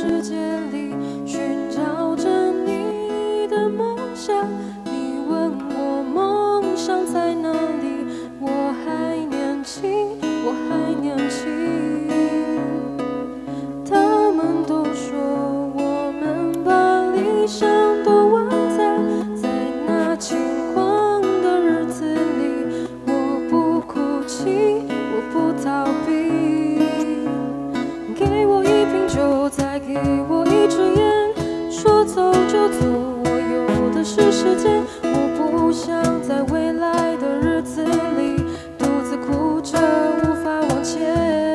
世界里寻找着你的梦想。你问我梦想在哪里？我还年轻，我还年轻。再给我一支烟，说走就走，我有的是时间。我不想在未来的日子里独自哭着无法往前。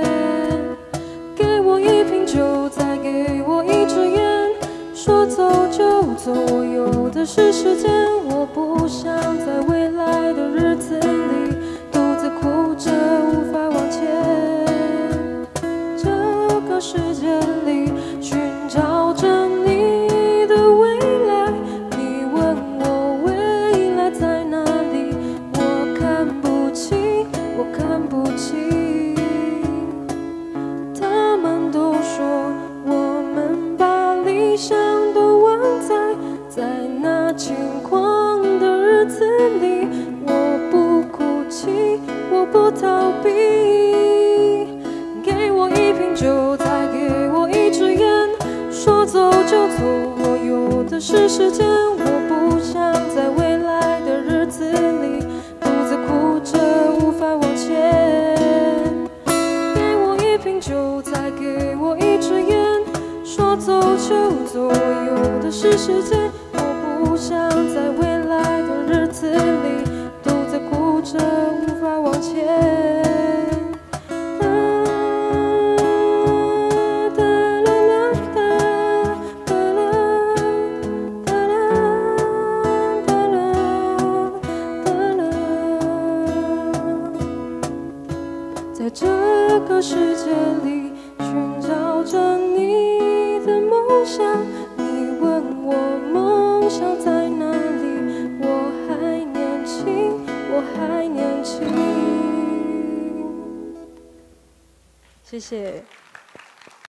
给我一瓶酒，再给我一支烟，说走就走，我有的是时间。我不想在未来的日子轻狂的日子里。我不哭泣，我不逃避。给我一瓶酒，再给我一支烟，说走就走，我有的是时间。我不想在未来的日子里独自哭着无法往前。给我一瓶酒，再给我一支烟，说走就走，我有的是时间。不想在未来的日子里独自哭着无法往前。在这个世界里寻找着谢谢。